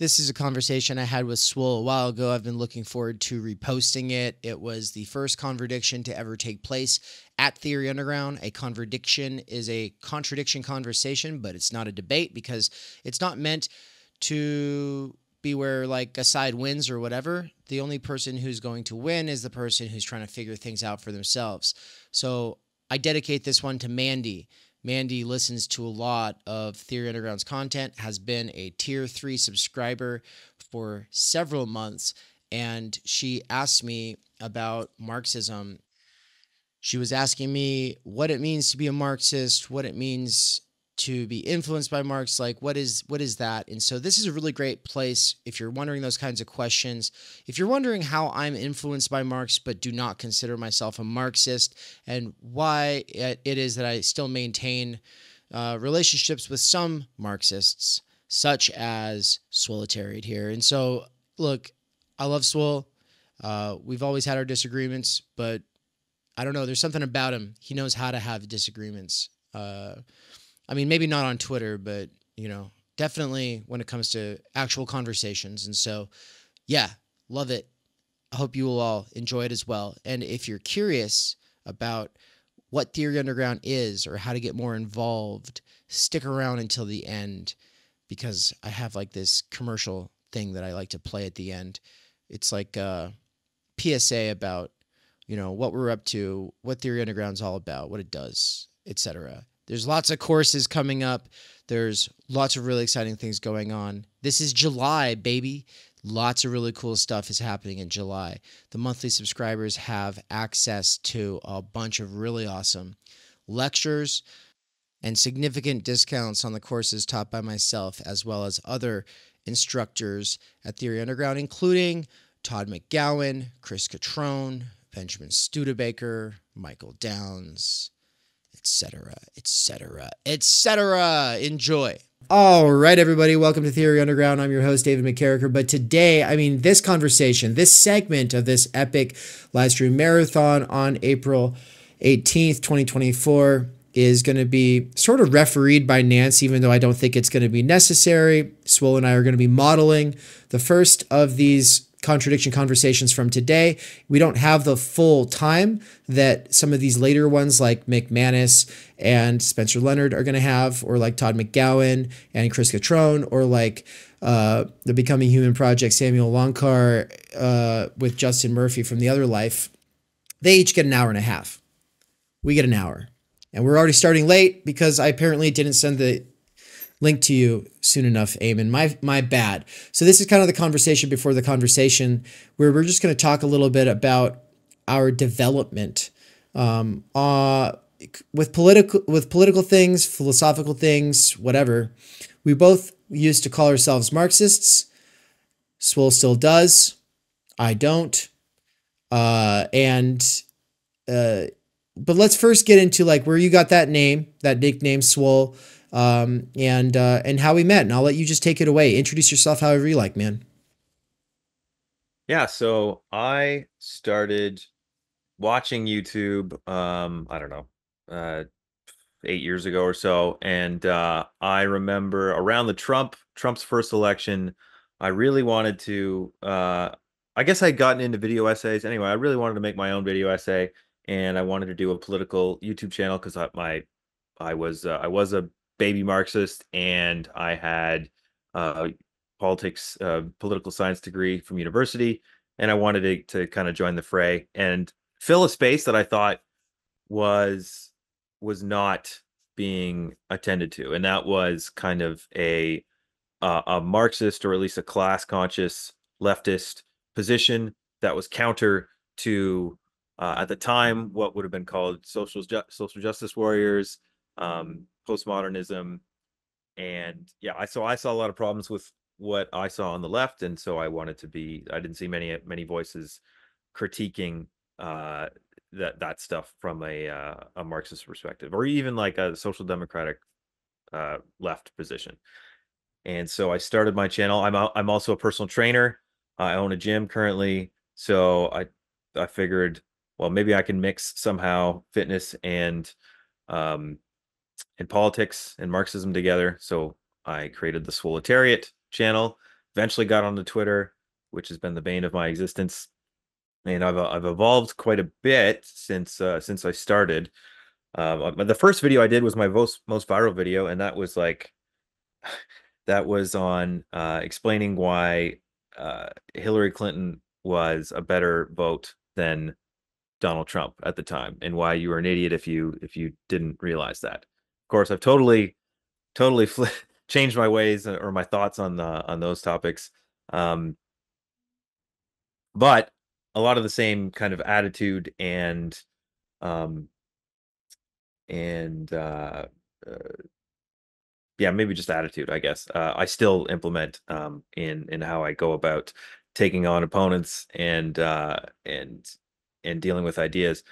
This is a conversation I had with Swole a while ago. I've been looking forward to reposting it. It was the first contradiction to ever take place at Theory Underground. A contradiction is a contradiction conversation, but it's not a debate because it's not meant to be where like a side wins or whatever. The only person who's going to win is the person who's trying to figure things out for themselves. So I dedicate this one to Mandy. Mandy listens to a lot of Theory Underground's content, has been a tier three subscriber for several months, and she asked me about Marxism. She was asking me what it means to be a Marxist, what it means to be influenced by Marx, like what is what is that? And so this is a really great place if you're wondering those kinds of questions. If you're wondering how I'm influenced by Marx but do not consider myself a Marxist and why it is that I still maintain uh, relationships with some Marxists, such as Swoletariat here. And so, look, I love Swole. Uh, we've always had our disagreements, but I don't know. There's something about him. He knows how to have disagreements. Uh, I mean, maybe not on Twitter, but you know, definitely when it comes to actual conversations. And so, yeah, love it. I hope you will all enjoy it as well. And if you're curious about what Theory Underground is or how to get more involved, stick around until the end because I have like this commercial thing that I like to play at the end. It's like uh, a PSA about, you know, what we're up to, what Theory Underground's all about, what it does, etc. There's lots of courses coming up. There's lots of really exciting things going on. This is July, baby. Lots of really cool stuff is happening in July. The monthly subscribers have access to a bunch of really awesome lectures and significant discounts on the courses taught by myself, as well as other instructors at Theory Underground, including Todd McGowan, Chris Cutrone, Benjamin Studebaker, Michael Downs, etc., etc., etc. Enjoy. All right, everybody, welcome to Theory Underground. I'm your host, David McKerracher. But today, I mean, this conversation, this segment of this epic live stream marathon on April 18th, 2024, is going to be sort of refereed by Nance, even though I don't think it's going to be necessary. Swole and I are going to be modeling the first of these contradiction conversations from today. We don't have the full time that some of these later ones like McManus and Spencer Leonard are going to have, or like Todd McGowan and Chris Cutrone, or like uh, the Becoming Human Project, Samuel Loncar uh, with Justin Murphy from The Other Life. They each get an hour and a half. We get an hour. And we're already starting late because I apparently didn't send the link to you soon enough, Eamon. My my bad. So this is kind of the conversation before the conversation, where we're just going to talk a little bit about our development um, uh, with political with political things, philosophical things, whatever. We both used to call ourselves Marxists. Swole still does. I don't. Uh, and uh, but let's first get into like where you got that name, that nickname, Swole um, and uh, and how we met. And I'll let you just take it away. Introduce yourself however you like, man. Yeah, so I started watching YouTube. Um, I don't know, uh, eight years ago or so, and uh, I remember around the Trump Trump's first election, I really wanted to. Uh, I guess I'd gotten into video essays anyway. I really wanted to make my own video essay, and I wanted to do a political YouTube channel because I my I was uh, I was a baby Marxist, and I had uh, politics, uh, political science degree from university, and I wanted to, to kind of join the fray and fill a space that I thought was was not being attended to, and that was kind of a uh, a Marxist or at least a class conscious leftist position that was counter to uh, at the time what would have been called social ju- social justice warriors, um, postmodernism and yeah i so i saw a lot of problems with what i saw on the left and so i wanted to be i didn't see many many voices critiquing uh that that stuff from a uh, a marxist perspective or even like a social democratic uh left position. And so i started my channel i'm a, i'm also a personal trainer i own a gym currently so i i figured well maybe i can mix somehow fitness and um and politics and Marxism together. So I created the Swoletariat channel eventually got onto Twitter, which has been the bane of my existence. And I've I've evolved quite a bit since uh, since I started. Uh, the first video I did was my most most viral video, and that was like that was on uh, explaining why uh, Hillary Clinton was a better vote than Donald Trump at the time, and why you were an idiot if you if you didn't realize that. Course, I've totally totally fl- changed my ways uh, or my thoughts on the on those topics. Um, but a lot of the same kind of attitude and um and uh, uh yeah maybe just attitude i guess uh, i still implement um in in how i go about taking on opponents and uh and and dealing with ideas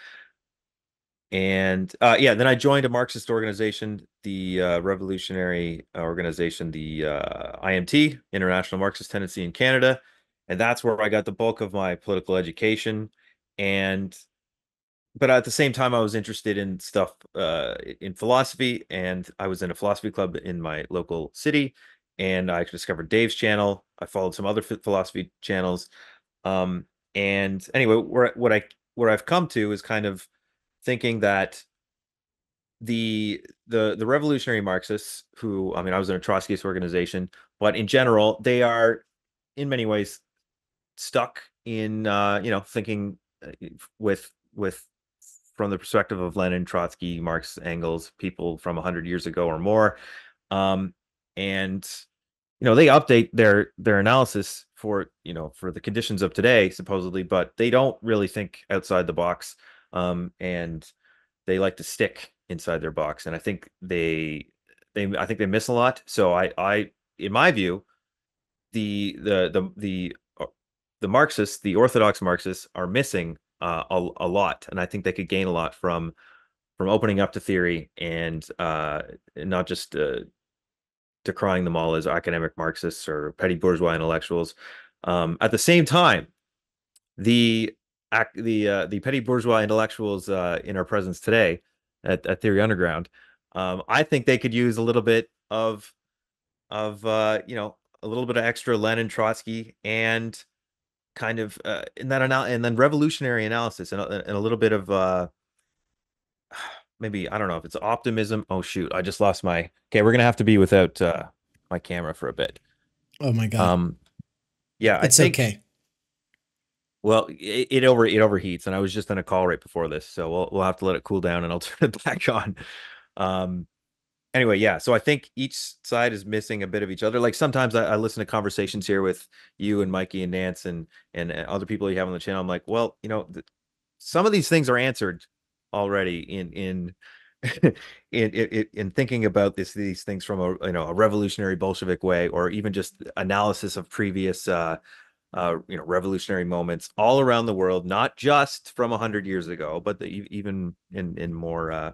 and uh, yeah, then I joined a Marxist organization, the uh, revolutionary organization, the uh, IMT, International Marxist Tendency in Canada, and that's where I got the bulk of my political education. And but at the same time, I was interested in stuff uh, in philosophy, and I was in a philosophy club in my local city, and I discovered Dave's channel. I followed some other philosophy channels, um, and anyway, where what I where I've come to is kind of thinking that the the the revolutionary Marxists, who I mean, I was in a Trotskyist organization, but in general, they are in many ways stuck in uh, you know thinking uh, with with from the perspective of Lenin, Trotsky, Marx, Engels, people from a hundred years ago or more, um, and you know they update their their analysis for you know for the conditions of today supposedly, but they don't really think outside the box um, and they like to stick inside their box. And I think they they I think they miss a lot. So I I in my view, the the the the uh, the Marxists, the Orthodox Marxists, are missing uh, a, a lot, and I think they could gain a lot from from opening up to theory and uh, not just uh, decrying them all as academic Marxists or petty bourgeois intellectuals. Um, at the same time, the the uh, the petty bourgeois intellectuals uh, in our presence today at, at Theory Underground, um, I think they could use a little bit of of uh, you know a little bit of extra Lenin, Trotsky, and kind of uh, in that anal- and then revolutionary analysis and, and a little bit of uh, maybe I don't know if it's optimism. Oh shoot, I just lost my. Okay, we're gonna have to be without uh, my camera for a bit. Oh my god. Um, yeah, it's think, okay. Well, it, it over it overheats, and I was just on a call right before this, so we'll we'll have to let it cool down, and I'll turn it back on. Um, anyway, yeah. So I think each side is missing a bit of each other. Like sometimes I, I listen to conversations here with you and Mikey and Nance and and other people you have on the channel. I'm like, well, you know, th- some of these things are answered already in in in, in, in thinking about this these things from a you know a revolutionary Bolshevik way, or even just analysis of previous uh, uh, you know, revolutionary moments all around the world, not just from a hundred years ago, but the, even in in more uh,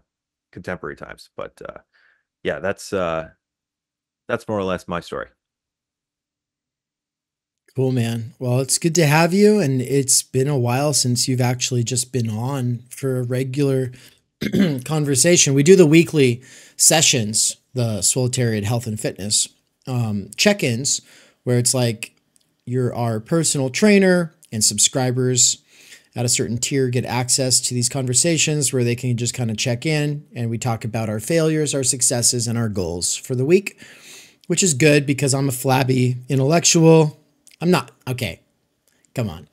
contemporary times. But uh, yeah, that's uh, that's more or less my story. Cool, man. Well, it's good to have you, and it's been a while since you've actually just been on for a regular conversation. We do the weekly sessions, the Swoletariat Health and Fitness um, check-ins, where it's like you're our personal trainer and subscribers at a certain tier get access to these conversations where they can just kind of check in and we talk about our failures, our successes, and our goals for the week, which is good because I'm a flabby intellectual. I'm not, okay, come on.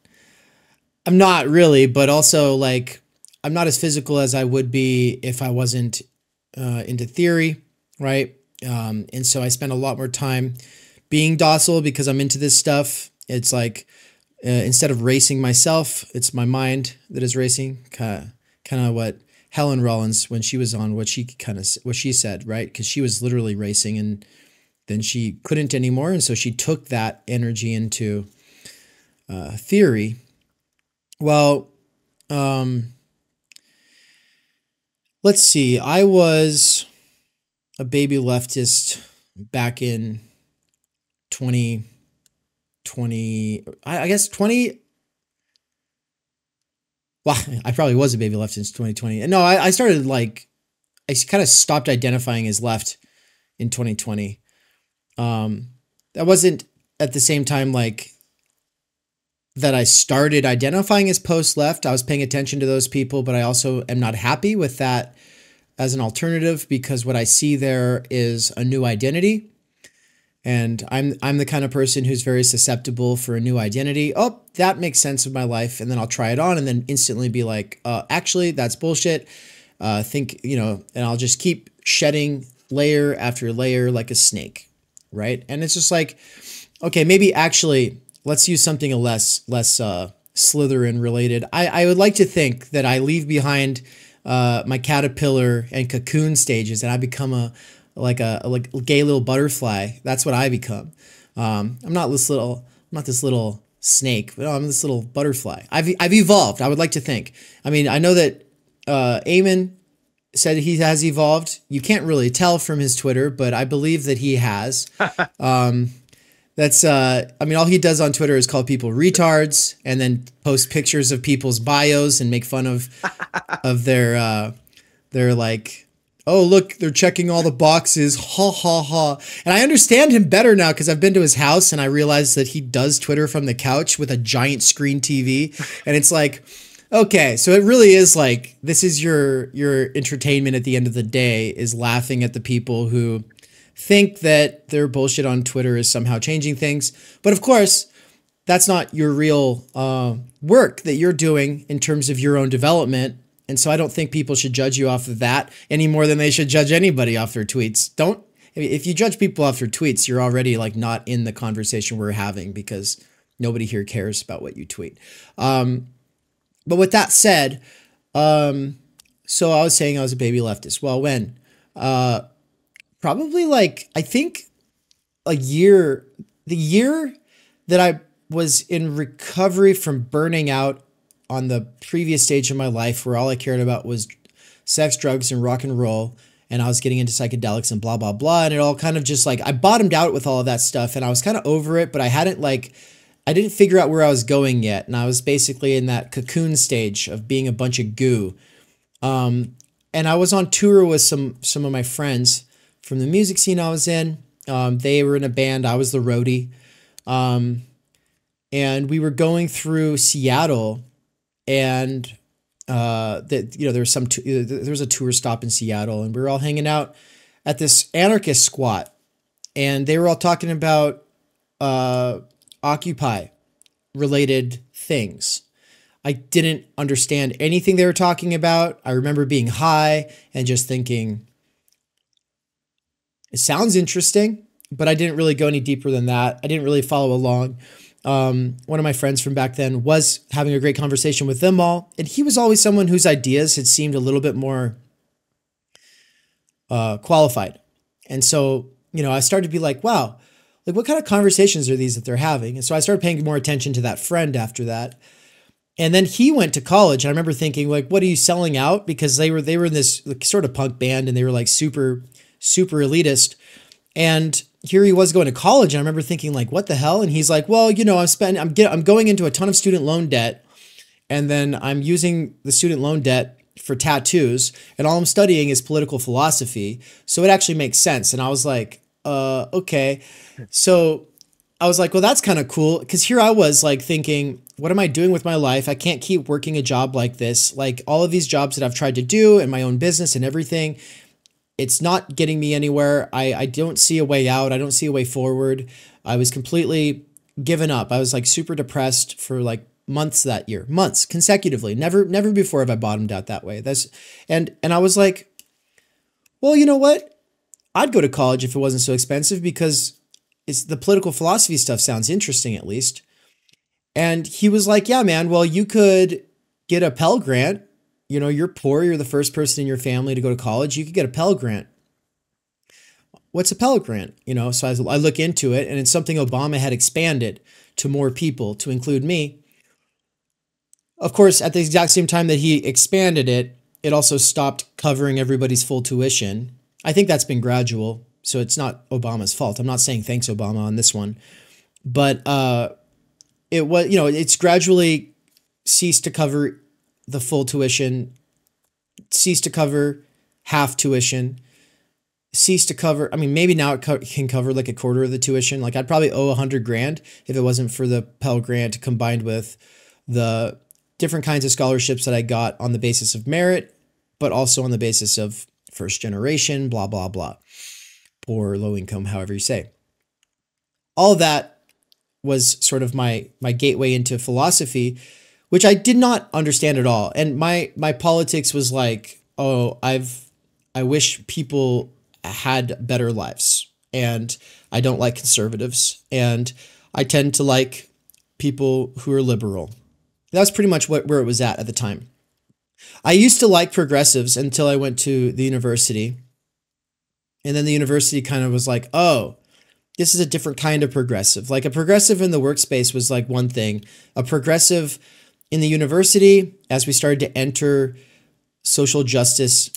I'm not really, but also like I'm not as physical as I would be if I wasn't uh, into theory, right? Um, and so I spend a lot more time being docile because I'm into this stuff. It's like uh, instead of racing myself, it's my mind that is racing. Kind of what Helen Rollins when she was on what she kind of what she said, right? Because she was literally racing and then she couldn't anymore, and so she took that energy into uh, theory. Well, um, let's see. I was a baby leftist back in 20, 20 I, guess 20. Well, I probably was a baby left since 2020. No, I, I started like, I kind of stopped identifying as left in 2020. Um, that wasn't at the same time like that I started identifying as post left. I was paying attention to those people, but I also am not happy with that as an alternative because what I see there is a new identity. And I'm I'm the kind of person who's very susceptible for a new identity. Oh, that makes sense of my life, and then I'll try it on, and then instantly be like, uh, actually, that's bullshit. Uh, think you know, and I'll just keep shedding layer after layer like a snake, right? And it's just like, okay, maybe actually let's use something less less uh, Slytherin related. I I would like to think that I leave behind uh, my caterpillar and cocoon stages, and I become a like a, like gay little butterfly. That's what I become. Um, I'm not this little, I'm not this little snake, but I'm this little butterfly. I've I've evolved. I would like to think. I mean, I know that uh, Eamon said he has evolved. You can't really tell from his Twitter, but I believe that he has. um, that's uh, I mean, all he does on Twitter is call people retards and then post pictures of people's bios and make fun of of their uh, their like oh look they're checking all the boxes. Ha ha ha. And i understand him better now because i've been to his house and i realized that he does twitter from the couch with a giant screen tv and it's like okay so it really is like this is your your entertainment at the end of the day is laughing at the people who think that their bullshit on twitter is somehow changing things. But of course that's not your real uh, work that you're doing in terms of your own development and so I don't think people should judge you off of that any more than they should judge anybody off their tweets. Don't if you judge people off their tweets, you're already like not in the conversation we're having because nobody here cares about what you tweet. Um, but with that said, um, so I was saying I was a baby leftist. Well, when? Uh, probably like I think a year, the year that I was in recovery from burning out on the previous stage of my life where all I cared about was sex, drugs, and rock and roll. And I was getting into psychedelics and blah, blah, blah. And it all kind of just like, I bottomed out with all of that stuff and I was kind of over it, but I hadn't like, I didn't figure out where I was going yet. And I was basically in that cocoon stage of being a bunch of goo. Um, and I was on tour with some some of my friends from the music scene I was in. Um, they were in a band. I was the roadie. Um, and we were going through Seattle and uh, that you know there was some t- there was a tour stop in Seattle, and we were all hanging out at this anarchist squat, and they were all talking about uh, Occupy related things. I didn't understand anything they were talking about. I remember being high and just thinking, it sounds interesting, but I didn't really go any deeper than that. I didn't really follow along um, one of my friends from back then was having a great conversation with them all, and he was always someone whose ideas had seemed a little bit more uh, qualified. And so, you know, I started to be like, wow, like what kind of conversations are these that they're having? And so I started paying more attention to that friend after that. And then he went to college. And I remember thinking, like, what are you selling out? Because they were they were in this like, sort of punk band and they were like super, super elitist. And here he was going to college and I remember thinking like what the hell? And he's like well you know I'm spending I'm get, I'm going into a ton of student loan debt and then I'm using the student loan debt for tattoos and all I'm studying is political philosophy. So it actually makes sense. And I was like uh okay. So I was like well that's kind of cool. Cuz here I was like thinking what am I doing with my life? I can't keep working a job like this. Like all of these jobs that I've tried to do and my own business and everything it's not getting me anywhere. I, I don't see a way out. I don't see a way forward. I was completely given up. I was like super depressed for like months that year, months consecutively. Never, never before have I bottomed out that way. That's and and I was like, well, you know what? I'd go to college if it wasn't so expensive because it's the political philosophy stuff sounds interesting at least. And he was like, yeah, man. Well, you could get a Pell Grant you know, you're poor, you're the first person in your family to go to college, you could get a Pell Grant. What's a Pell Grant? You know, so I, I look into it and it's something Obama had expanded to more people to include me. Of course, at the exact same time that he expanded it, it also stopped covering everybody's full tuition. I think that's been gradual, so it's not Obama's fault. I'm not saying thanks Obama on this one, but uh, it was you know it's gradually ceased to cover the full tuition, cease to cover half tuition. ceased to cover. I mean, maybe now it co- can cover like a quarter of the tuition. Like I'd probably owe a hundred grand if it wasn't for the Pell Grant combined with the different kinds of scholarships that I got on the basis of merit, but also on the basis of first generation, blah blah blah, poor, low income, however you say. All that was sort of my my gateway into philosophy, which I did not understand at all. And my my politics was like, oh, I've I wish people had better lives. And I don't like conservatives. And I tend to like people who are liberal. That's pretty much what, where it was at at the time. I used to like progressives until I went to the university. And then the university kind of was like, oh, this is a different kind of progressive. Like a progressive in the workspace was like one thing. A progressive in the university, as we started to enter social justice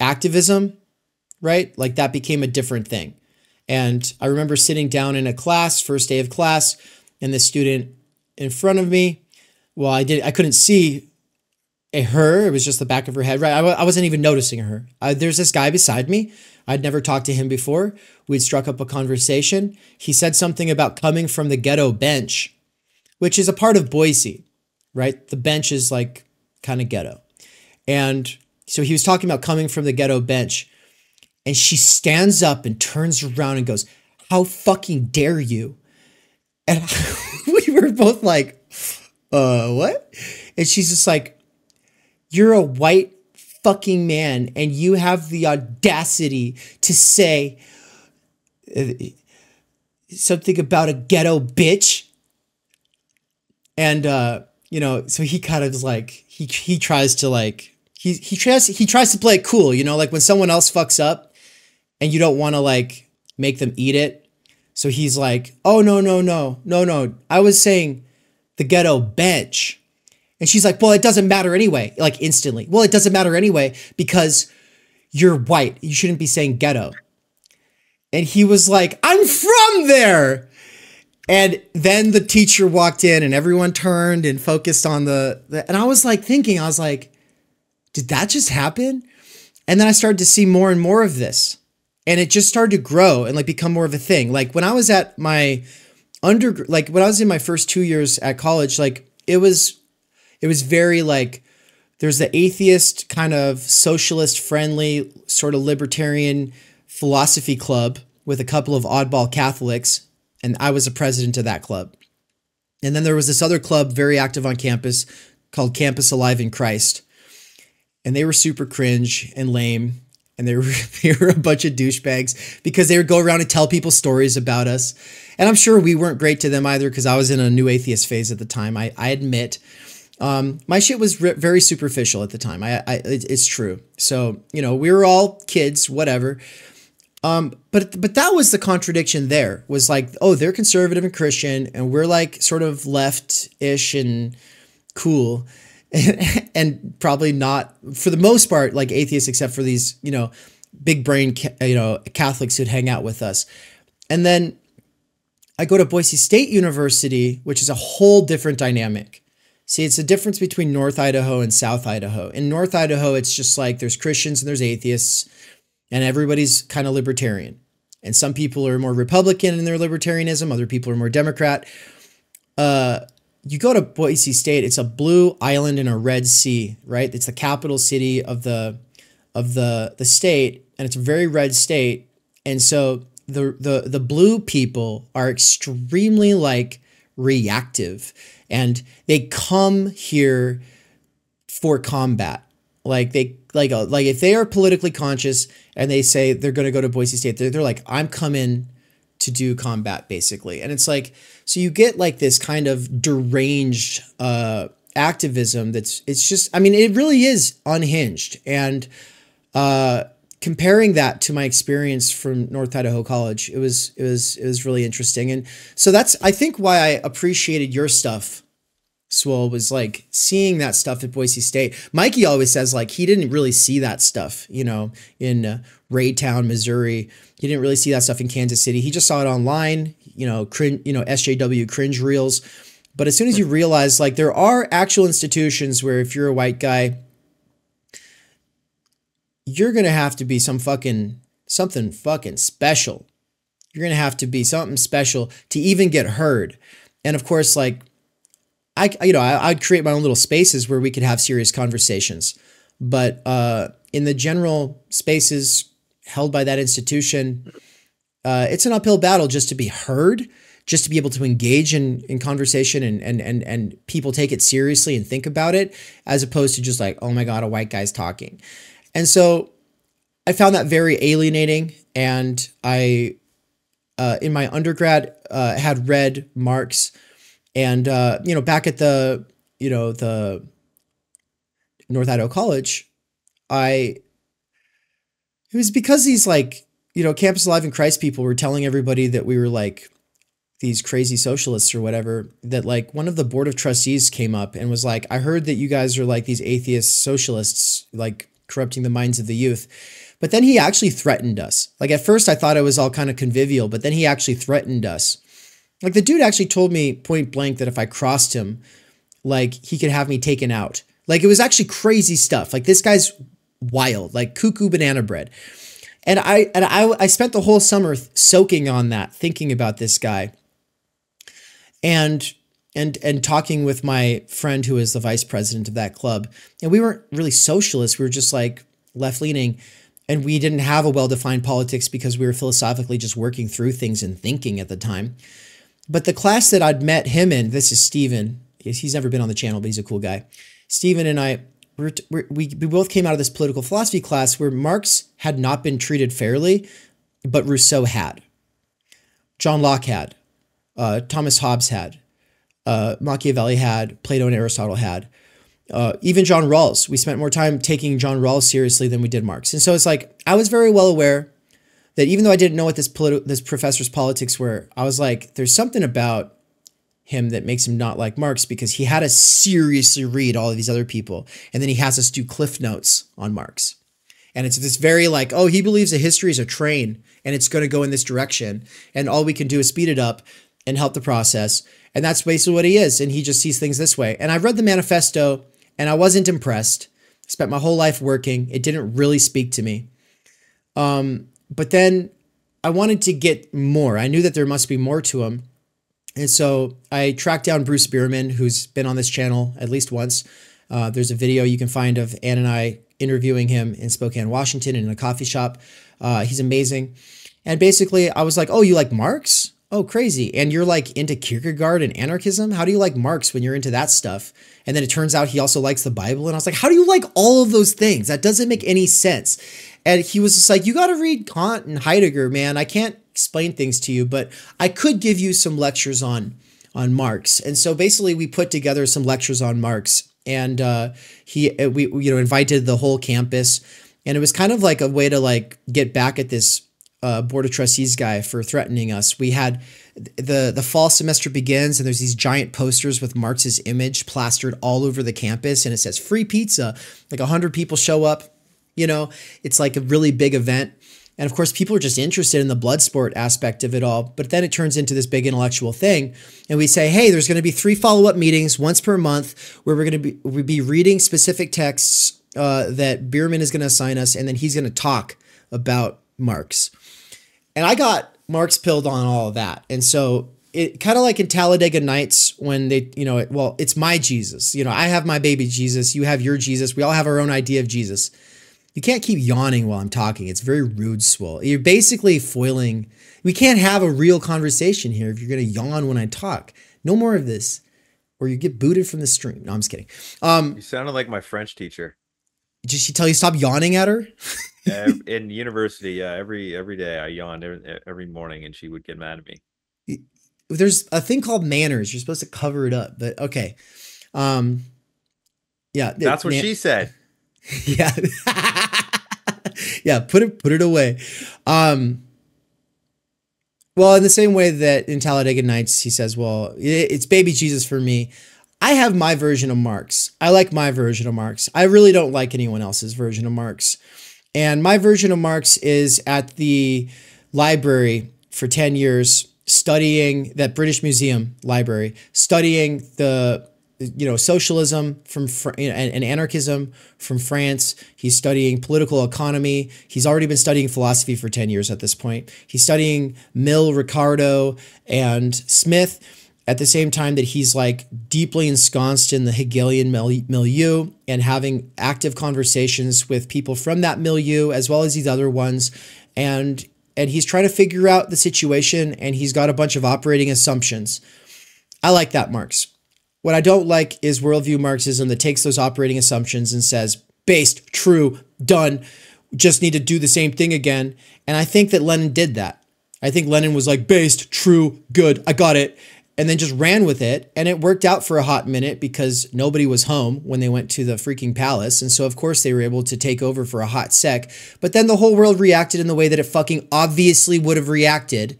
activism, right? Like that became a different thing. And I remember sitting down in a class, first day of class, and the student in front of me, well, I did I couldn't see a her, it was just the back of her head, right? I, wasn't even noticing her. I, there's this guy beside me. I'd never talked to him before. We'd struck up a conversation. He said something about coming from the ghetto bench, which is a part of Boise, right? The bench is like kind of ghetto. And so he was talking about coming from the ghetto bench. And she stands up and turns around and goes, How fucking dare you? And we were both like, Uh, what? And she's just like, You're a white fucking man, and you have the audacity to say uh, something about a ghetto bitch. And, uh, you know, so he kind of is like, he, he tries to like, he, he tries, he tries to play it cool, you know, like when someone else fucks up, and you don't want to like make them eat it. So he's like, oh, no, no, no, no, no. I was saying the ghetto bench. And she's like, well, it doesn't matter anyway, like instantly. Well, it doesn't matter anyway because you're white. You shouldn't be saying ghetto. And he was like, I'm from there. And then the teacher walked in and everyone turned and focused on the, the and I was like thinking, I was like, did that just happen? And then I started to see more and more of this and it just started to grow and like become more of a thing. Like when I was at my under, like when I was in my first two years at college, like it was, it was very like there's the atheist kind of socialist friendly sort of libertarian philosophy club with a couple of oddball Catholics, and I was a president of that club. And then there was this other club very active on campus called Campus Alive in Christ. And they were super cringe and lame and they were, they were a bunch of douchebags because they would go around and tell people stories about us. And I'm sure we weren't great to them either because I was in a new atheist phase at the time. I, I admit. Um, my shit was very superficial at the time. I, I it's true. So you know, we were all kids, whatever. Um, but but that was the contradiction. There was like, oh, they're conservative and Christian, and we're like sort of left-ish and cool. and probably not for the most part like atheists except for these you know big brain you know catholics who'd hang out with us and then i go to boise state university which is a whole different dynamic see it's a difference between north idaho and south idaho in north idaho it's just like there's christians and there's atheists and everybody's kind of libertarian and some people are more republican in their libertarianism other people are more democrat uh, you go to Boise State, it's a blue island in a red sea, right? It's the capital city of the of the the state, and it's a very red state. And so the the the blue people are extremely like reactive and they come here for combat. Like they like uh, like if they are politically conscious and they say they're going to go to Boise State, they're, they're like I'm coming to do combat basically. And it's like so you get like this kind of deranged uh activism that's it's just I mean it really is unhinged and uh comparing that to my experience from North Idaho College it was it was it was really interesting and so that's I think why I appreciated your stuff Swole was like seeing that stuff at Boise State. Mikey always says like he didn't really see that stuff, you know, in uh, Raytown, Missouri. He didn't really see that stuff in Kansas City. He just saw it online, you know, cringe, you know, SJW cringe reels. But as soon as you realize like there are actual institutions where if you're a white guy, you're gonna have to be some fucking something fucking special. You're going to have to be something special to even get heard. And of course, like, I, you know, I, I'd create my own little spaces where we could have serious conversations. But uh, in the general spaces held by that institution, uh, it's an uphill battle just to be heard, just to be able to engage in, in conversation and, and, and, and people take it seriously and think about it, as opposed to just like, oh my God, a white guy's talking. And so I found that very alienating. And I, uh, in my undergrad, uh, had read Marx. And, uh, you know, back at the, you know, the North Idaho College, I, it was because these like you know, Campus Alive in Christ people were telling everybody that we were like these crazy socialists or whatever. That like one of the board of trustees came up and was like, I heard that you guys are like these atheist socialists, like corrupting the minds of the youth. But then he actually threatened us. Like at first, I thought it was all kind of convivial, but then he actually threatened us. Like the dude actually told me point blank that if I crossed him, like he could have me taken out. Like it was actually crazy stuff. Like this guy's wild, like cuckoo banana bread. And I and I I spent the whole summer soaking on that, thinking about this guy. And and and talking with my friend who is the vice president of that club. And we weren't really socialists, we were just like left-leaning and we didn't have a well-defined politics because we were philosophically just working through things and thinking at the time. But the class that I'd met him in, this is Steven. He's never been on the channel, but he's a cool guy. Steven and I we're, we we both came out of this political philosophy class where Marx had not been treated fairly, but Rousseau had. John Locke had. Uh, Thomas Hobbes had. Uh, Machiavelli had. Plato and Aristotle had. Uh, even John Rawls. We spent more time taking John Rawls seriously than we did Marx. And so it's like I was very well aware that even though I didn't know what this politi- this professor's politics were, I was like, there's something about him that makes him not like Marx because he had to seriously read all of these other people. And then he has us do cliff notes on Marx. And it's this very like, oh, he believes that history is a train and it's going to go in this direction. And all we can do is speed it up and help the process. And that's basically what he is. And he just sees things this way. And I read the manifesto and I wasn't impressed. Spent my whole life working. It didn't really speak to me. Um, but then I wanted to get more. I knew that there must be more to him. And so I tracked down Bruce Bierman, who's been on this channel at least once. Uh, there's a video you can find of Ann and I interviewing him in Spokane, Washington, in a coffee shop. Uh, he's amazing. And basically, I was like, "Oh, you like Marx? Oh, crazy! And you're like into Kierkegaard and anarchism? How do you like Marx when you're into that stuff?" And then it turns out he also likes the Bible, and I was like, "How do you like all of those things? That doesn't make any sense." And he was just like, "You got to read Kant and Heidegger, man. I can't explain things to you, but I could give you some lectures on on Marx. And so basically, we put together some lectures on Marx, and uh, he uh, we you know invited the whole campus, and it was kind of like a way to like get back at this uh, board of trustees guy for threatening us. We had the the fall semester begins, and there's these giant posters with Marx's image plastered all over the campus, and it says free pizza. Like hundred people show up. You know, it's like a really big event. And of course, people are just interested in the blood sport aspect of it all. But then it turns into this big intellectual thing. And we say, hey, there's going to be three follow up meetings once per month where we're going to be, we'll be reading specific texts uh, that Bierman is going to assign us. And then he's going to talk about Marx. And I got Marx pilled on all of that. And so it kind of like in Talladega Nights when they, you know, well, it's my Jesus. You know, I have my baby Jesus. You have your Jesus. We all have our own idea of Jesus. You can't keep yawning while I'm talking. It's very rude, Swole. You're basically foiling. We can't have a real conversation here if you're going to yawn when I talk. No more of this, or you get booted from the stream. No, I'm just kidding. Um, you sounded like my French teacher. Did she tell you stop yawning at her? in university, yeah, every every day I yawned every, every morning, and she would get mad at me. There's a thing called manners. You're supposed to cover it up, but okay. Um, yeah, that's what man- she said. yeah. yeah, put it put it away. Um well, in the same way that in Talladega Nights he says, "Well, it's baby Jesus for me." I have my version of Marx. I like my version of Marx. I really don't like anyone else's version of Marx. And my version of Marx is at the library for 10 years studying that British Museum library, studying the you know socialism from and, and, anarchism from France. He's studying political economy. He's already been studying philosophy for ten years at this point. He's studying Mill, Ricardo, and Smith at the same time that he's like deeply ensconced in the Hegelian milieu and having active conversations with people from that milieu as well as these other ones and and he's trying to figure out the situation and he's got a bunch of operating assumptions. I like that Marx. What I don't like is worldview Marxism that takes those operating assumptions and says based, true, done, just need to do the same thing again. And I think that Lenin did that. I think Lenin was like based, true, good, I got it and then just ran with it. And it worked out for a hot minute because nobody was home when they went to the freaking palace. And so, of course, they were able to take over for a hot sec. But then the whole world reacted in the way that it fucking obviously would have reacted.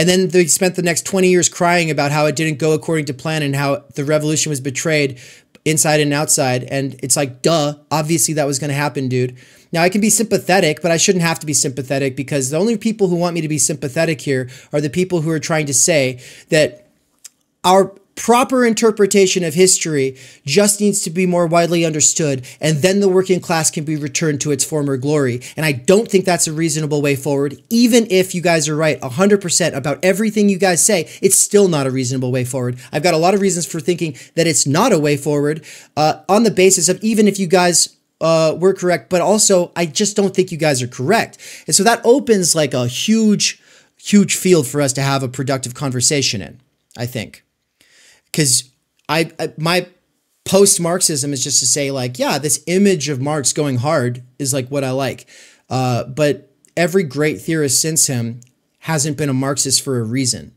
And then they spent the next 20 years crying about how it didn't go according to plan and how the revolution was betrayed inside and outside. And it's like, duh, obviously that was going to happen, dude. Now, I can be sympathetic, but I shouldn't have to be sympathetic because the only people who want me to be sympathetic here are the people who are trying to say that our proper interpretation of history just needs to be more widely understood, and then the working class can be returned to its former glory. And I don't think that's a reasonable way forward. Even if you guys are right 100% about everything you guys say, it's still not a reasonable way forward. I've got a lot of reasons for thinking that it's not a way forward uh, on the basis of even if you guys uh, were correct, but also I just don't think you guys are correct. And so that opens like a huge, huge field for us to have a productive conversation in, I think. Because I, I, my post Marxism is just to say, like, yeah, this image of Marx going hard is like what I like. Uh, but every great theorist since him hasn't been a Marxist for a reason.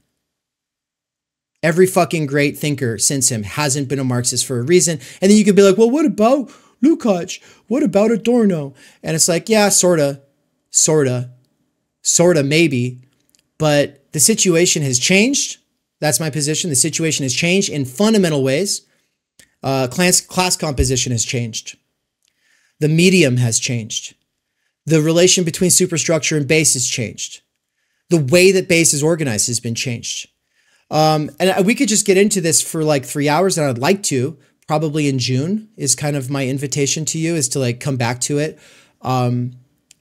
Every fucking great thinker since him hasn't been a Marxist for a reason. And then you could be like, well, what about Lukács, what about Adorno? And it's like, yeah, sorta, sorta, sorta, maybe. But the situation has changed. That's my position. The situation has changed in fundamental ways. Uh, class, class composition has changed. The medium has changed. The relation between superstructure and base has changed. The way that base is organized has been changed. Um, and we could just get into this for like three hours, and I'd like to, probably in June is kind of my invitation to you is to like come back to it. Um,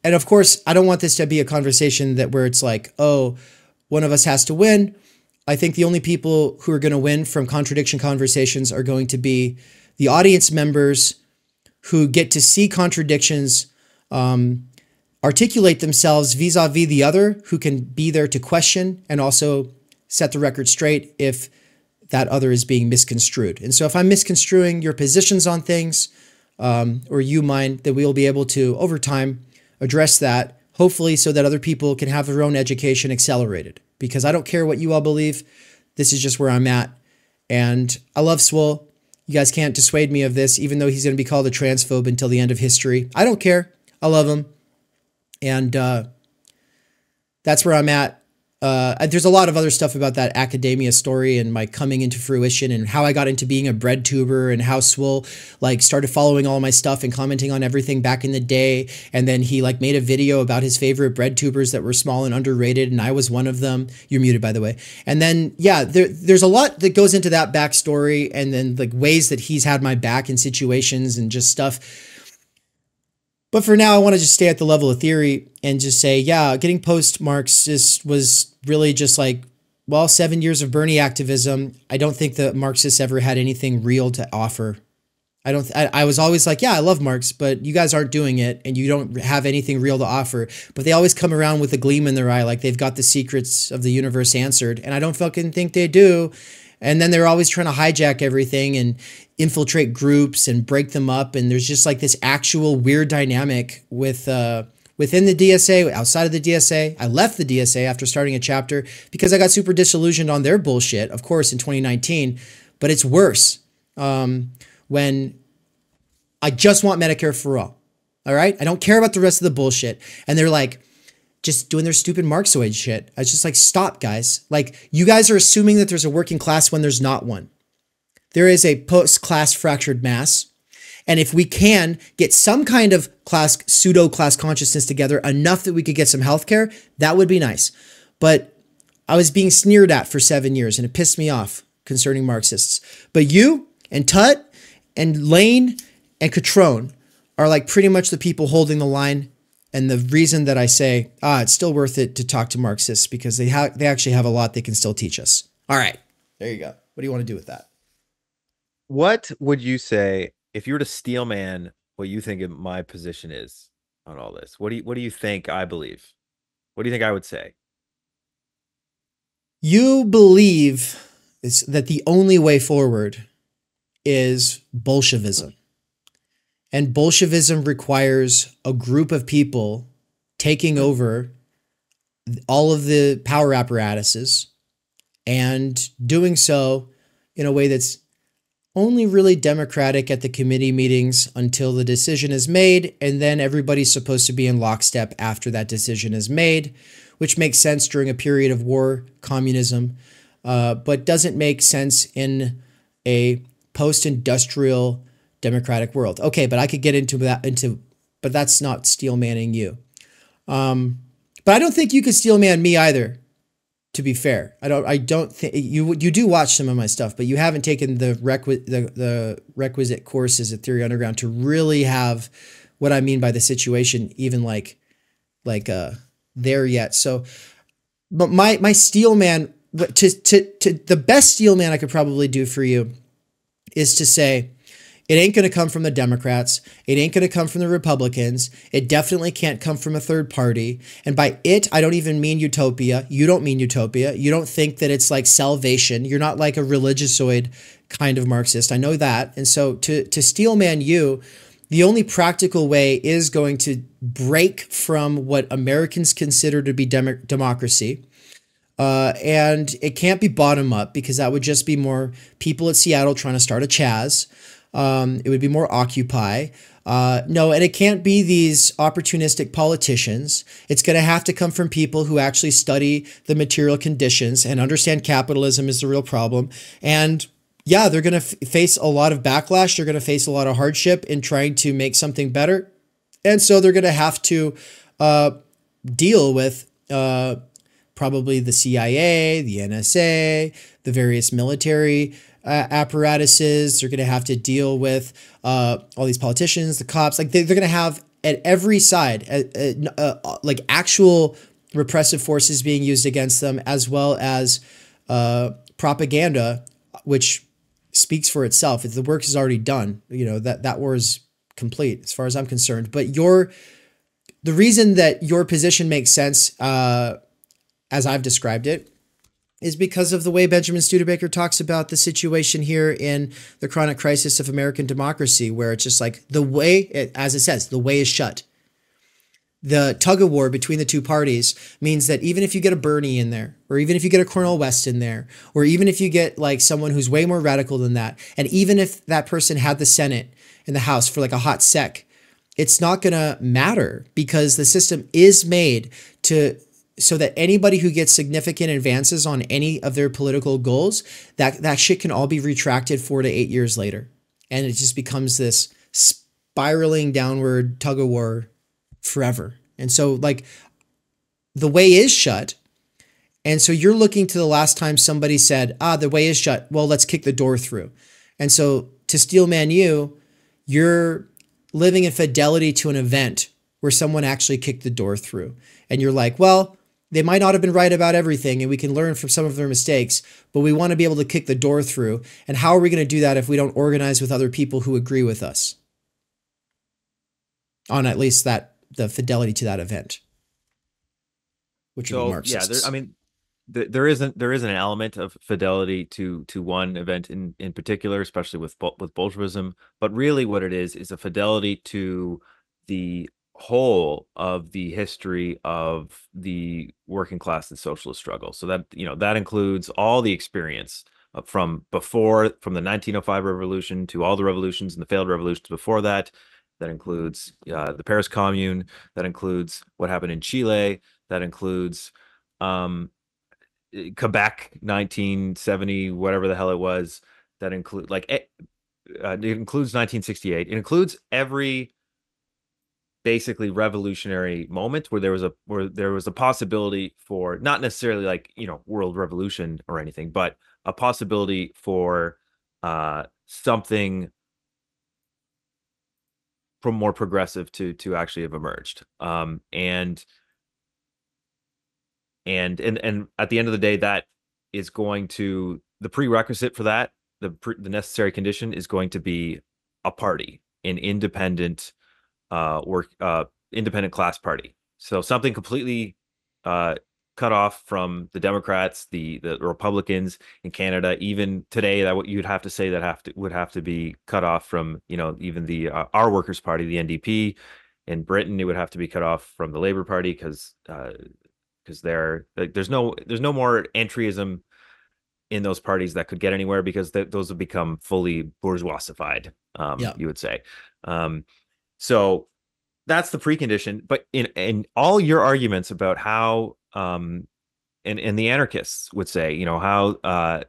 and of course, I don't want this to be a conversation that where it's like, oh, one of us has to win. I think the only people who are going to win from contradiction conversations are going to be the audience members who get to see contradictions um, articulate themselves vis-a-vis the other who can be there to question and also set the record straight if that other is being misconstrued. And so if I'm misconstruing your positions on things um, or you mine, then we will be able to, over time, address that, hopefully, so that other people can have their own education accelerated. Because I don't care what you all believe, this is just where I'm at. And I love Swole. You guys can't dissuade me of this, even though he's going to be called a transphobe until the end of history. I don't care. I love him. And uh, that's where I'm at uh, there's a lot of other stuff about that academia story and my coming into fruition and how I got into being a bread tuber and how Swole like started following all my stuff and commenting on everything back in the day. And then he like made a video about his favorite bread tubers that were small and underrated, and I was one of them. You're muted, by the way. And then yeah, there, there's a lot that goes into that backstory, and then like ways that he's had my back in situations and just stuff but for now, I want to just stay at the level of theory and just say, yeah, getting post Marxist was really just like, well, seven years of Bernie activism. I don't think the Marxists ever had anything real to offer. I don't. I, I was always like, yeah, I love Marx, but you guys aren't doing it, and you don't have anything real to offer. But they always come around with a gleam in their eye, like they've got the secrets of the universe answered, and I don't fucking think they do. And then they're always trying to hijack everything and infiltrate groups and break them up. And there's just like this actual weird dynamic with uh, within the DSA, outside of the DSA. I left the DSA after starting a chapter because I got super disillusioned on their bullshit, of course, in 2019. But it's worse um, when I just want Medicare for all. All right. I don't care about the rest of the bullshit. And they're like, just doing their stupid Marxoid shit. I was just like, stop, guys. Like, you guys are assuming that there's a working class when there's not one. There is a post class fractured mass. And if we can get some kind of class, pseudo class consciousness together enough that we could get some healthcare, that would be nice. But I was being sneered at for seven years and it pissed me off concerning Marxists. But you And Tut and Lane and Cutrone are like pretty much the people holding the line. And the reason that I say, ah, it's still worth it to talk to Marxists because they have they actually have a lot they can still teach us. All right. There you go. What do you want to do with that? What would you say if you were to steel man what you think my position is on all this? What do you what do you think I believe? What do you think I would say? You believe is that the only way forward is Bolshevism. And Bolshevism requires a group of people taking over all of the power apparatuses and doing so in a way that's only really democratic at the committee meetings until the decision is made, and then everybody's supposed to be in lockstep after that decision is made, which makes sense during a period of war, communism, uh, but doesn't make sense in a post-industrial democratic world. Okay, but I could get into that into, but that's not steel manning you. Um, but I don't think you could steel man me either. To be fair, I don't. I don't think you you do watch some of my stuff, but you haven't taken the requisite the, the requisite courses at Theory Underground to really have what I mean by the situation, even like like uh there yet. So, but my my steel man to to to the best steel man I could probably do for you is to say it ain't going to come from the Democrats. It ain't going to come from the Republicans. It definitely can't come from a third party. And by it, I don't even mean utopia. You don't mean utopia. You don't think that it's like salvation. You're not like a religiosoid kind of Marxist. I know that. And so to to steelman you, the only practical way is going to break from what Americans consider to be dem- democracy. Uh, and it can't be bottom up because that would just be more people at Seattle trying to start a Chaz. Um, it would be more Occupy. Uh, no, and it can't be these opportunistic politicians. It's going to have to come from people who actually study the material conditions and understand capitalism is the real problem. And yeah, they're going to face a lot of backlash. They're going to face a lot of hardship in trying to make something better. And so they're going to have to uh, deal with uh, probably the CIA, the NSA, the various military uh, apparatuses. They're going to have to deal with uh, all these politicians, the cops. Like they, they're going to have at every side, uh, uh, uh, like actual repressive forces being used against them, as well as uh, propaganda, which speaks for itself. The work is already done, you know that that war is complete as far as I'm concerned. But your the reason that your position makes sense, as I've described it, is because of the way Benjamin Studebaker talks about the situation here in the chronic crisis of American democracy, where it's just like the way, it, as it says, the way is shut. The tug of war between the two parties means that even if you get a Bernie in there, or even if you get a Cornel West in there, or even if you get like someone who's way more radical than that, and even if that person had the Senate and the House for like a hot sec, it's not going to matter because the system is made to so that anybody who gets significant advances on any of their political goals, that that shit can all be retracted four to eight years later, and it just becomes this spiraling downward tug of war forever. And so, like, the way is shut. And so you're looking to the last time somebody said, ah, the way is shut. Well, let's kick the door through. And so to steelman you, you're living in fidelity to an event where someone actually kicked the door through. And you're like, well, they might not have been right about everything and we can learn from some of their mistakes, but we want to be able to kick the door through. And how are we going to do that if we don't organize with other people who agree with us on at least that the fidelity to that event? Which so, yeah, there, I mean, there isn't there isn't an element of fidelity to to one event in in particular, especially with with Bolshevism. But really, what it is is a fidelity to the whole of the history of the working class and socialist struggle. So that you know that includes all the experience from before from the 1905 revolution to all the revolutions and the failed revolutions before that. That includes uh, the Paris Commune. That includes what happened in Chile. That includes um, eh, Quebec 1970, whatever the hell it was. That include like it, eh, uh, it includes 1968. It includes every basically revolutionary moment where there was a where there was a possibility for not necessarily like you know world revolution or anything but a possibility for uh something from more progressive to to actually have emerged. Um, and and and and at the end of the day, that is going to the prerequisite for that the pre, the necessary condition is going to be a party, an independent uh work uh independent class party. So something completely uh cut off from the Democrats, the the Republicans in Canada. Even today, that what you'd have to say that have to would have to be cut off from you know even the uh, our Workers' Party, the NDP. In Britain, it would have to be cut off from the Labour Party because because uh, they're like, there's no there's no more entryism in those parties that could get anywhere because th- those have become fully bourgeoisified. Um, yeah. you would say. Um, so that's the precondition. But in in all your arguments about how um, and and the anarchists would say, you know, how uh,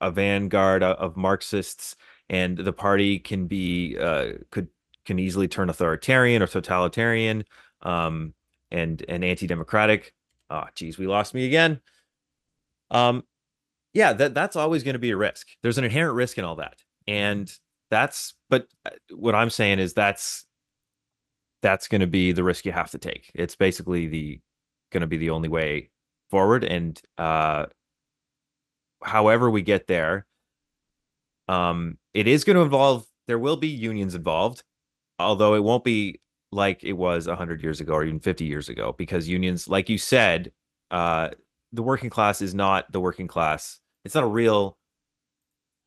a vanguard of Marxists and the party can be uh, could can easily turn authoritarian or totalitarian um, and and anti-democratic. Oh, geez, we lost me again. Um, yeah, that that's always going to be a risk. There's an inherent risk in all that, and that's. But uh, what I'm saying is that's that's going to be the risk you have to take. It's basically the going to be the only way forward. And uh, however we get there, um, it is going to involve. There will be unions involved, although it won't be like it was 100 years ago or even 50 years ago because unions like you said uh, the working class is not the working class it's not a real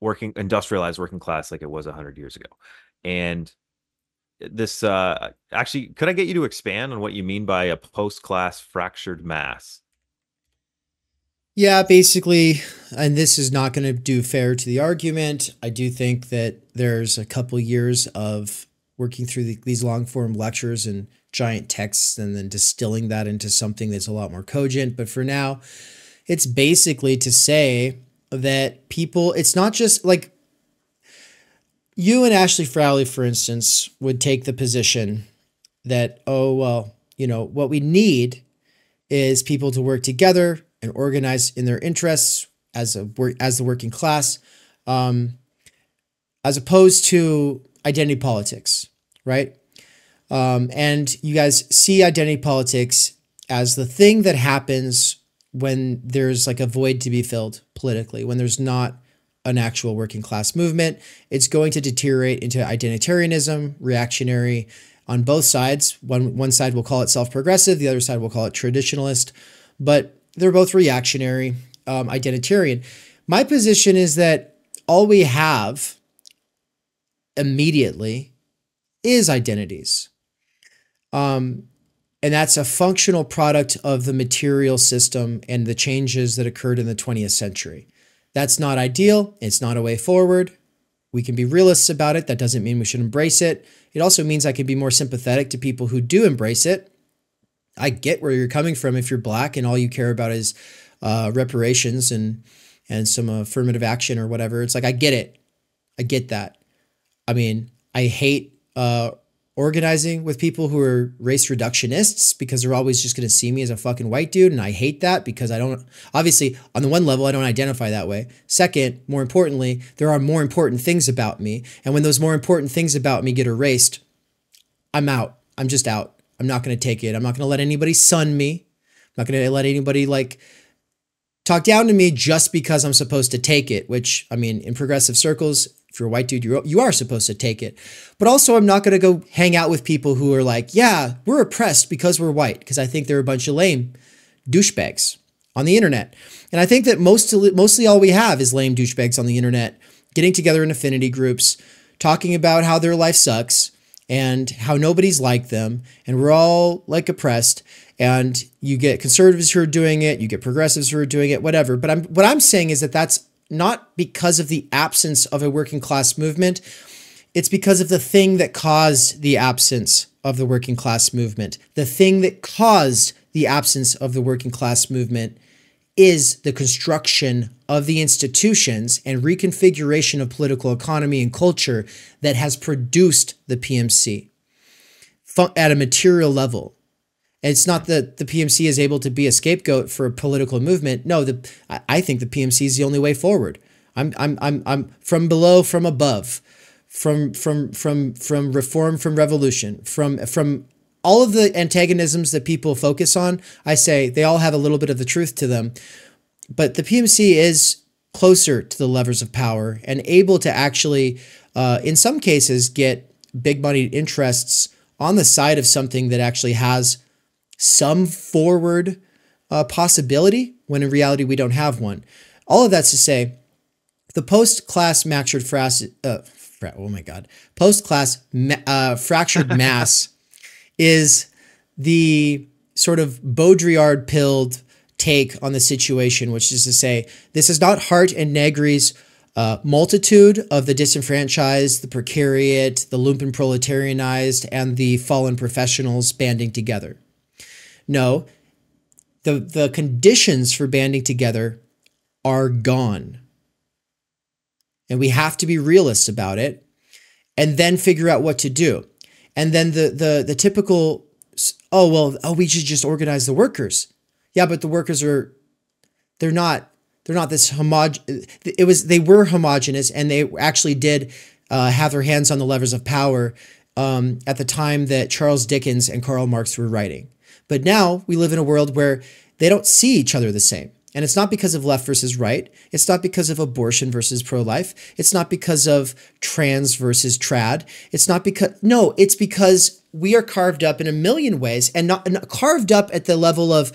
working industrialized working class like it was 100 years ago and this uh actually could i get you to expand on what you mean by a post class fractured mass? Yeah basically and this is not going to do fair to the argument i do think that there's a couple years of working through the, these long form lectures and giant texts and then distilling that into something that's a lot more cogent but for now it's basically to say that people it's not just like you and Ashley Frawley, for instance, would take the position that, oh, well, you know, what we need is people to work together and organize in their interests as a as the working class, um, as opposed to identity politics, right? Um, and you guys see identity politics as the thing that happens when there's like a void to be filled politically, when there's not an actual working class movement. It's going to deteriorate into identitarianism, reactionary on both sides. One, one side will call it self progressive, the other side will call it traditionalist, but they're both reactionary, um, identitarian. My position is that all we have immediately is identities. Um, and that's a functional product of the material system and the changes that occurred in the 20th century. That's not ideal. It's not a way forward. We can be realists about it. That doesn't mean we should embrace it. It also means I can be more sympathetic to people who do embrace it. I get where you're coming from if you're black and all you care about is uh, reparations and and some affirmative action or whatever. It's like I get it. I get that. I mean, I hate uh, organizing with people who are race reductionists because they're always just going to see me as a fucking white dude. And I hate that because I don't, obviously, on the one level, I don't identify that way. Second, more importantly, there are more important things about me. And when those more important things about me get erased, I'm out. I'm just out. I'm not going to take it. I'm not going to let anybody sun me. I'm not going to let anybody like talk down to me just because I'm supposed to take it, which I mean, in progressive circles, if you're a white dude, you're, you are supposed to take it. But also, I'm not going to go hang out with people who are like, yeah, we're oppressed because we're white, because I think they're a bunch of lame douchebags on the internet. And I think that most, mostly all we have is lame douchebags on the internet getting together in affinity groups, talking about how their life sucks and how nobody's like them and we're all like oppressed and you get conservatives who are doing it you get progressives who are doing it whatever but i'm what i'm saying is that that's not because of the absence of a working class movement, it's because of the thing that caused the absence of the working class movement. The thing that caused the absence of the working class movement is the construction of the institutions and reconfiguration of political economy and culture that has produced the PMC at a material level it's not that the PMC is able to be a scapegoat for a political movement. No, the I think the PMC is the only way forward. I'm I'm I'm I'm from below, from above, from from from from reform, from revolution, from from all of the antagonisms that people focus on. I say they all have a little bit of the truth to them, but the PMC is closer to the levers of power and able to actually, uh, in some cases, get big money interests on the side of something that actually has some forward uh, possibility when in reality we don't have one. All of that's to say, the post-class fractured fras- uh, fra- oh my god, post-class ma- uh, fractured mass is the sort of Baudrillard pilled take on the situation, which is to say, this is not Hardt and Negri's uh, multitude of the disenfranchised, the precariat, the lumpen proletarianized, and the fallen professionals banding together. No, the, the conditions for banding together are gone. And we have to be realists about it and then figure out what to do. And then the the the typical oh well, oh we should just organize the workers. Yeah, but the workers are they're not they're not this homog it was they were homogenous and they actually did uh, have their hands on the levers of power um, at the time that Charles Dickens and Karl Marx were writing. But now we live in a world where they don't see each other the same. And it's not because of left versus right. It's not because of abortion versus pro life. It's not because of trans versus trad. It's not because, no, it's because we are carved up in a million ways and not carved up at the level of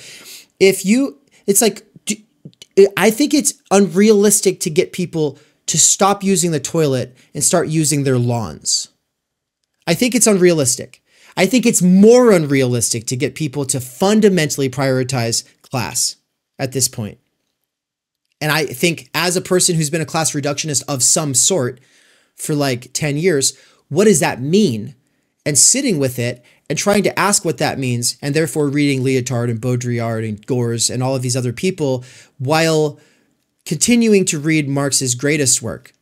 if you, it's like, I think it's unrealistic to get people to stop using the toilet and start using their lawns. I think it's unrealistic. I think it's more unrealistic to get people to fundamentally prioritize class at this point. And I think as a person who's been a class reductionist of some sort for like 10 years, what does that mean? And sitting with it and trying to ask what that means, and therefore reading Lyotard and Baudrillard and Gorz and all of these other people while continuing to read Marx's greatest work,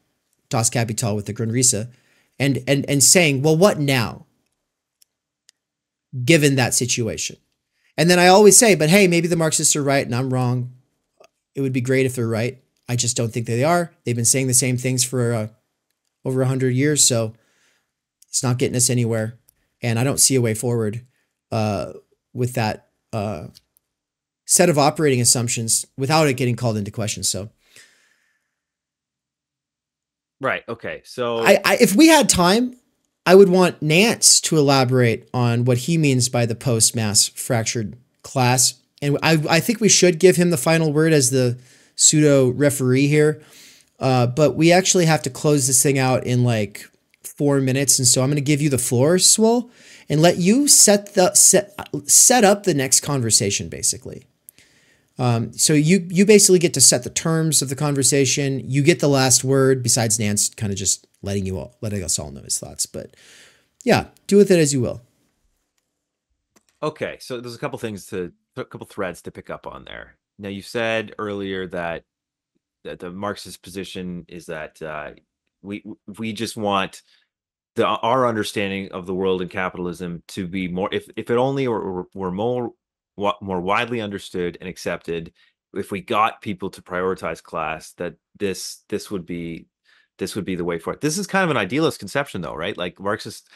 Das Kapital with the Grundrisse, and, and, and saying, well, what now? Given that situation. And then I always say, but hey, maybe the Marxists are right and I'm wrong. It would be great if they're right. I just don't think they are. They've been saying the same things for uh, over 100 years, so it's not getting us anywhere. And I don't see a way forward uh, with that uh, set of operating assumptions without it getting called into question. So, right. Okay. So, I, I if we had time, I would want Nance to elaborate on what he means by the post mass fractured class. And I, I think we should give him the final word as the pseudo referee here. Uh, but we actually have to close this thing out in like four minutes. And so I'm going to give you the floor, Swole, and let you set the set set up the next conversation, basically. Um, so you you basically get to set the terms of the conversation. You get the last word, besides Nance kind of just letting you all letting us all know his thoughts. But yeah, do with it as you will. Okay, so there's a couple things to a couple threads to pick up on there. Now you said earlier that that the Marxist position is that uh, we we just want the our understanding of the world and capitalism to be more if if it only were, were more more widely understood and accepted if we got people to prioritize class that this this would be this would be the way forward. This is kind of an idealist conception, though, right? Like Marxists,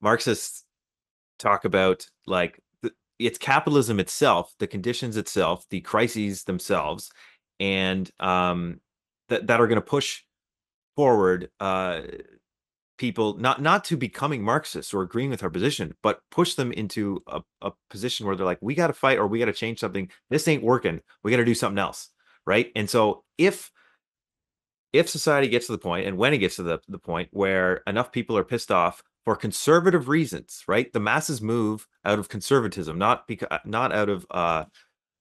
Marxists talk about like it's capitalism itself, the conditions itself, the crises themselves, and um, that that are going to push forward uh, people not not to becoming Marxists or agreeing with our position, but push them into a, a position where they're like, we got to fight or we got to change something. This ain't working. We got to do something else, right? And so if if society gets to the point and when it gets to the, the point where enough people are pissed off for conservative reasons right the masses move out of conservatism not because not out of uh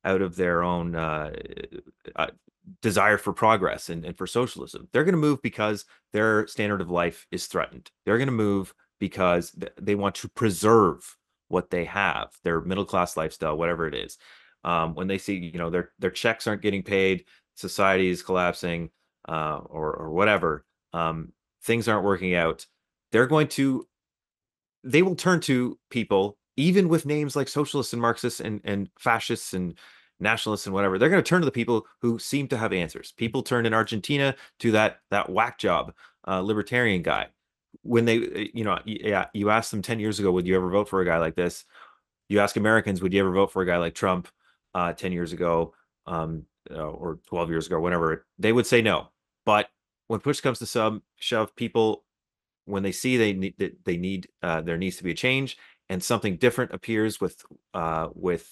out of their own uh, uh desire for progress and, and for socialism. They're going to move because their standard of life is threatened. They're going to move because they want to preserve what they have their middle class lifestyle whatever it is. Um, when they see you know their their checks aren't getting paid society is collapsing uh, or or whatever, um, things aren't working out, they're going to they will turn to people even with names like socialists and Marxists and and fascists and nationalists and whatever, they're going to turn to the people who seem to have answers. People turned in Argentina to that that whack job uh, libertarian guy. When they, uh, you know, yeah, you asked them ten years ago, would you ever vote for a guy like this? You ask Americans, would you ever vote for a guy like Trump? Uh, ten years ago, um, uh, or twelve years ago, whenever they would say no. But when push comes to shove, people when they see they need they need uh, there needs to be a change and something different appears with uh, with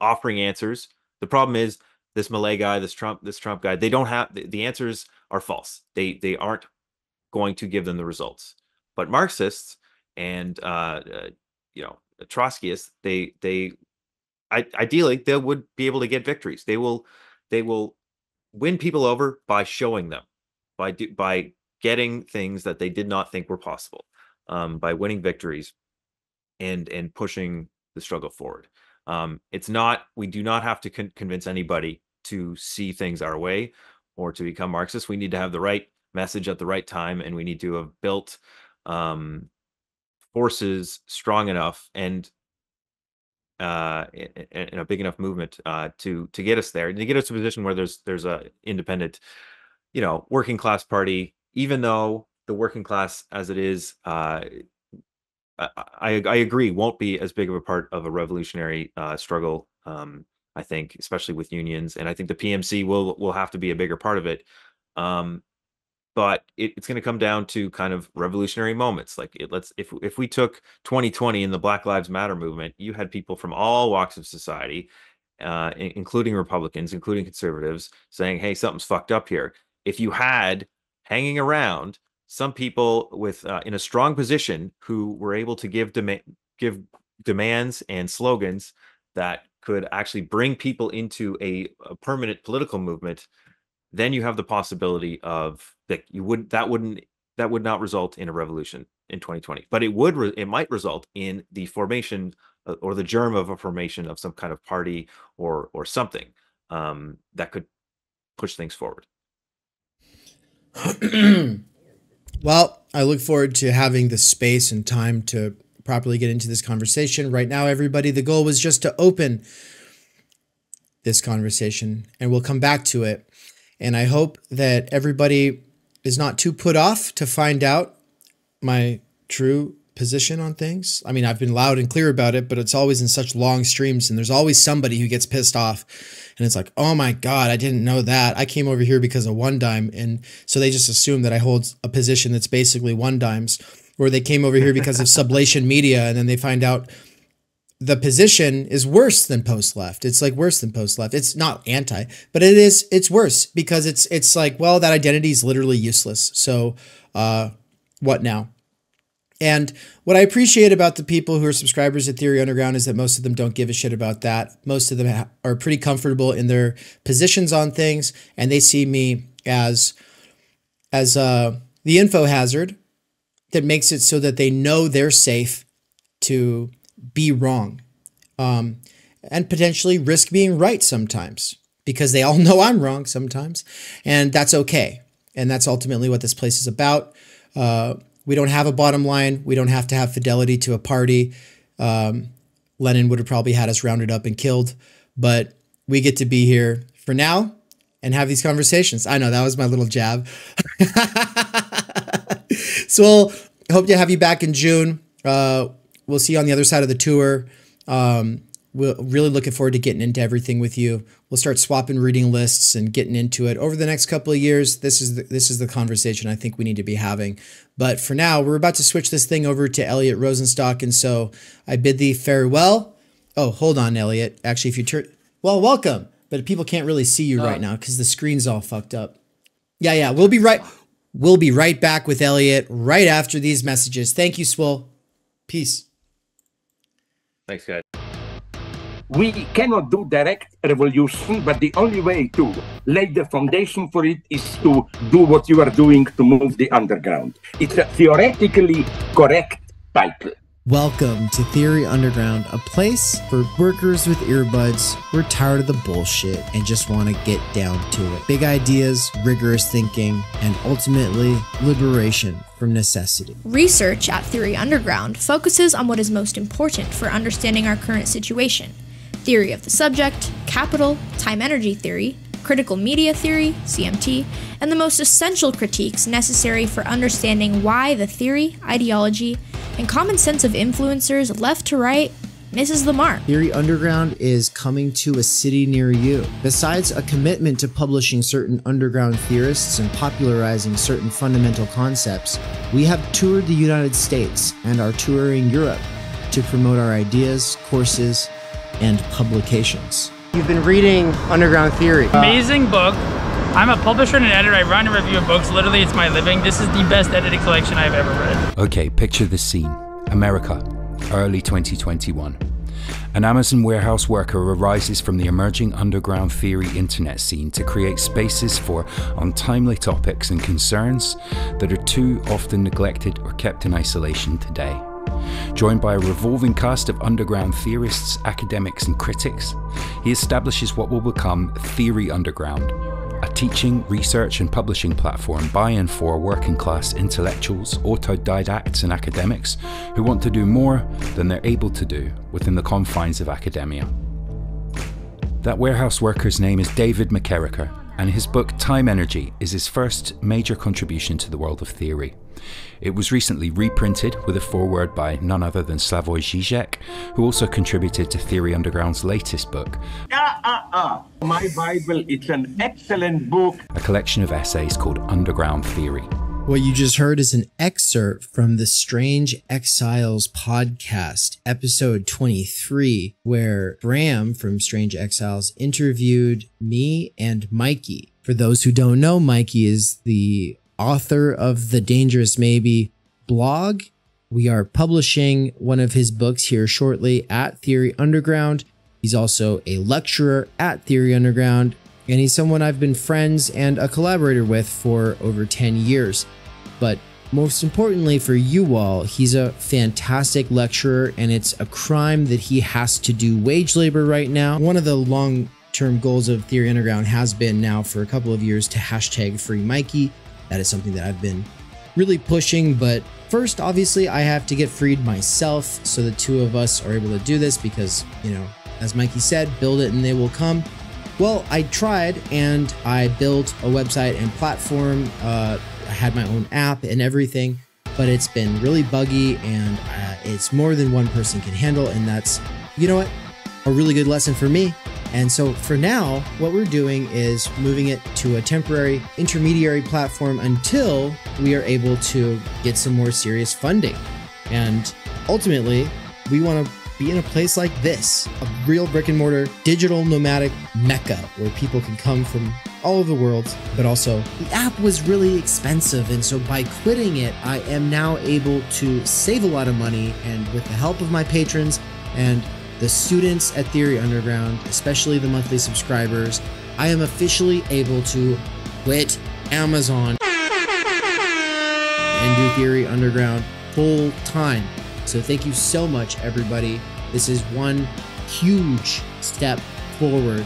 offering answers. The problem is this Milei guy, this Trump, this Trump guy, they don't have the, the answers are false. They they aren't going to give them the results. But Marxists and uh, uh, you know Trotskyists, they they I, ideally they would be able to get victories. They will they will win people over by showing them by do, by getting things that they did not think were possible um, by winning victories and and pushing the struggle forward. Um, it's not we do not have to con- convince anybody to see things our way or to become Marxist. We need to have the right message at the right time, and we need to have built um, forces strong enough and uh, in, a big enough movement uh, to to get us there, and to get us to a position where there's there's a independent, you know, working class party. Even though the working class, as it is, uh, I, I agree, won't be as big of a part of a revolutionary uh, struggle. Um, I think, especially with unions, and I think the PMC will will have to be a bigger part of it. Um, but it, it's going to come down to kind of revolutionary moments. Like it, let's if if we took 2020 in the Black Lives Matter movement, you had people from all walks of society, uh, including Republicans, including conservatives, saying, "Hey, something's fucked up here." If you had hanging around some people with uh, in a strong position who were able to give demand give demands and slogans that could actually bring people into a, a, permanent political movement then you have the possibility of that you would that wouldn't that would not result in a revolution in 2020 but it would re- it might result in the formation uh, or the germ of a formation of some kind of party or or something um, that could push things forward Well, I look forward to having the space and time to properly get into this conversation. Right now, everybody, the goal was just to open this conversation and we'll come back to it. And I hope that everybody is not too put off to find out my true position on things. I mean, I've been loud and clear about it, but it's always in such long streams and there's always somebody who gets pissed off and it's like, "Oh my god, I didn't know that. I came over here because of 1dime." And so they just assume that I hold a position that's basically 1dime's or they came over here because of sublation media and then they find out the position is worse than post left. It's like worse than post left. It's not anti, but it is it's worse because it's it's like, well, that identity is literally useless. So, uh what now? And what I appreciate about the people who are subscribers at Theory Underground is that most of them don't give a shit about that. Most of them are pretty comfortable in their positions on things, and they see me as as uh, the info hazard that makes it so that they know they're safe to be wrong, um, and potentially risk being right sometimes because they all know I'm wrong sometimes, and that's okay. And that's ultimately what this place is about. Uh, we don't have a bottom line. We don't have to have fidelity to a party. Um, Lenin would have probably had us rounded up and killed, but we get to be here for now and have these conversations. I know that was my little jab. so we'll hope to have you back in June. Uh, we'll see you on the other side of the tour. Um, we're really looking forward to getting into everything with you. We'll start swapping reading lists and getting into it over the next couple of years. This is the, this is the conversation I think we need to be having. But for now, we're about to switch this thing over to Elliot Rosenstock, and so I bid thee farewell. Oh, hold on, Elliot. Actually, if you turn, well, welcome. But people can't really see you uh, right now because the screen's all fucked up. Yeah, yeah. We'll be right. We'll be right back with Elliot right after these messages. Thank you, Swole. Peace. Thanks, guys we cannot do direct revolution, but the only way to lay the foundation for it is to do what you are doing to move the underground. It's a theoretically correct title. Welcome to Theory Underground, a place for workers with earbuds who are tired of the bullshit and just want to get down to it. Big ideas, rigorous thinking, and ultimately liberation from necessity. Research at Theory Underground focuses on what is most important for understanding our current situation theory of the subject, capital, timenergy theory, critical media theory, CMT, and the most essential critiques necessary for understanding why the theory, ideology, and common sense of influencers left to right misses the mark. Theory Underground is coming to a city near you. Besides a commitment to publishing certain underground theorists and popularizing certain fundamental concepts, we have toured the United States and are touring Europe to promote our ideas, courses, and publications. You've been reading Underground Theory. Amazing book. I'm a publisher and an editor. I run a review of books. Literally, it's my living. This is the best edited collection I've ever read. Okay, picture the scene America, early 2021. An Amazon warehouse worker arises from the emerging underground theory internet scene to create spaces for untimely topics and concerns that are too often neglected or kept in isolation today. Joined by a revolving cast of underground theorists, academics, and critics, he establishes what will become Theory Underground, a teaching, research, and publishing platform by and for working class intellectuals, autodidacts, and academics who want to do more than they're able to do within the confines of academia. That warehouse worker's name is David McKerracher, and his book Timenergy is his first major contribution to the world of theory. It was recently reprinted with a foreword by none other than Slavoj Žižek, who also contributed to Theory Underground's latest book. Ah, ah, ah. My Bible, it's an excellent book. A collection of essays called Underground Theory. What you just heard is an excerpt from the Strange Exiles podcast, episode 23, where Bram from Strange Exiles interviewed me and Mikey. For those who don't know, Mikey is the author of the Dangerous Maybe blog. We are publishing one of his books here shortly at Theory Underground. He's also a lecturer at Theory Underground, and he's someone I've been friends and a collaborator with for over 10 years. But most importantly for you all, he's a fantastic lecturer, and it's a crime that he has to do wage labor right now. One of the long term goals of Theory Underground has been now for a couple of years to hashtag free Mikey. That is something that I've been really pushing, but first, obviously, I have to get freed myself. So the two of us are able to do this because, you know, as Mikey said, build it and they will come. Well, I tried and I built a website and platform. Uh, I had my own app and everything, but it's been really buggy and uh, it's more than one person can handle. And that's, you know what, a really good lesson for me. And so for now, what we're doing is moving it to a temporary intermediary platform until we are able to get some more serious funding. And ultimately, we want to be in a place like this a real brick and mortar digital nomadic mecca where people can come from all over the world, but also the app was really expensive. And so by quitting it, I am now able to save a lot of money. And with the help of my patrons and the students at Theory Underground, especially the monthly subscribers, I am officially able to quit Amazon and do Theory Underground full time. So thank you so much, everybody. This is one huge step forward.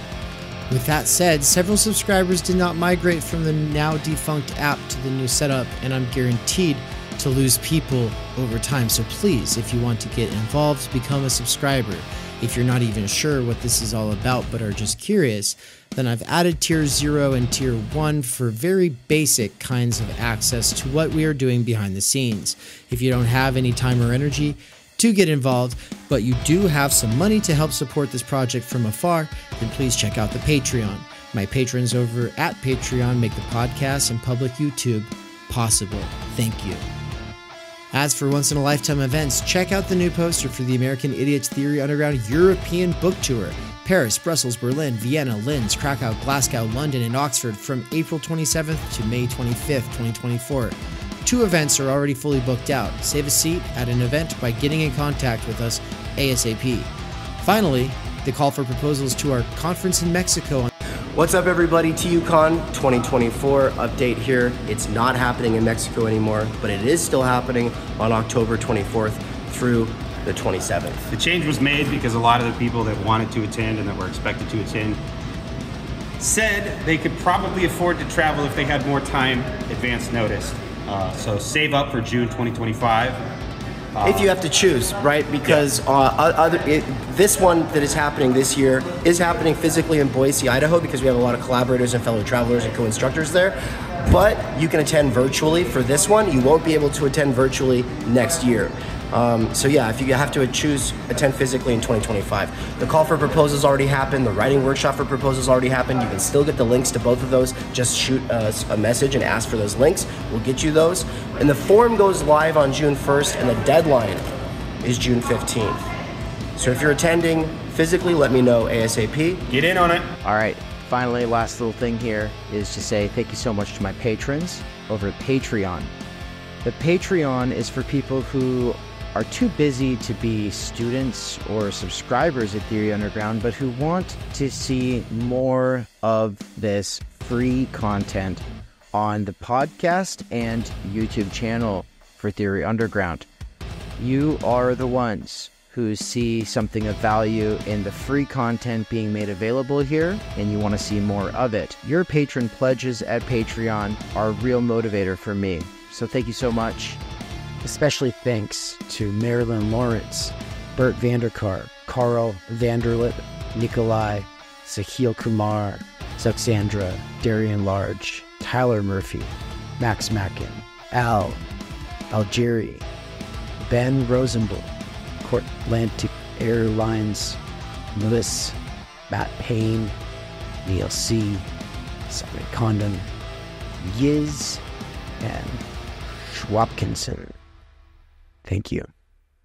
With that said, several subscribers did not migrate from the now defunct app to the new setup, and I'm guaranteed to lose people over time. So please, if you want to get involved, become a subscriber. If you're not even sure what this is all about but are just curious, then I've added tier 0 and tier 1 for very basic kinds of access to what we are doing behind the scenes. If you don't have any time or energy to get involved, but you do have some money to help support this project from afar, then please check out the Patreon. My patrons over at Patreon make the podcast and public YouTube possible. Thank you. As for once in a lifetime events, check out the new poster for the American Idiots Theory Underground European Book Tour. Paris, Brussels, Berlin, Vienna, Linz, Krakow, Glasgow, London, and Oxford from April 27th to May 25th, 2024. Two events are already fully booked out. Save a seat at an event by getting in contact with us ASAP. Finally, the call for proposals to our conference in Mexico on What's up, everybody? TUCon 2024 update here. It's not happening in Mexico anymore, but it is still happening on October 24th through the 27th. The change was made because a lot of the people that wanted to attend and that were expected to attend said they could probably afford to travel if they had more time advance notice. Uh, so save up for June 2025. If you have to choose, right? Because uh, other it, this one that is happening this year is happening physically in Boise, Idaho, because we have a lot of collaborators and fellow travelers and co-instructors there. But you can attend virtually for this one. You won't be able to attend virtually next year. Um, so yeah, if you have to choose attend physically in 2025, the call for proposals already happened. The writing workshop for proposals already happened. You can still get the links to both of those. Just shoot us a message and ask for those links. We'll get you those. And the form goes live on June 1st, and the deadline is June 15th. So if you're attending physically, let me know ASAP. Get in on it. All right. Finally, last little thing here is to say thank you so much to my patrons over at Patreon. The Patreon is for people who are too busy to be students or subscribers at Theory Underground, but who want to see more of this free content on the podcast and YouTube channel for Theory Underground. You are the ones who see something of value in the free content being made available here and you want to see more of it. Your patron pledges at Patreon are a real motivator for me. So thank you so much. Especially thanks to Marilyn Lawrence, Bert Vanderkar, Carl Vanderlip, Nikolai, Sahil Kumar, Zuxandra, Darian Large, Tyler Murphy, Max Mackin, Al, Algeri, Ben Rosenbluth, Atlantic Airlines, Lewis, Matt Payne, Neil C., Simon Condon, Yiz, and Schwabkinson. Thank you.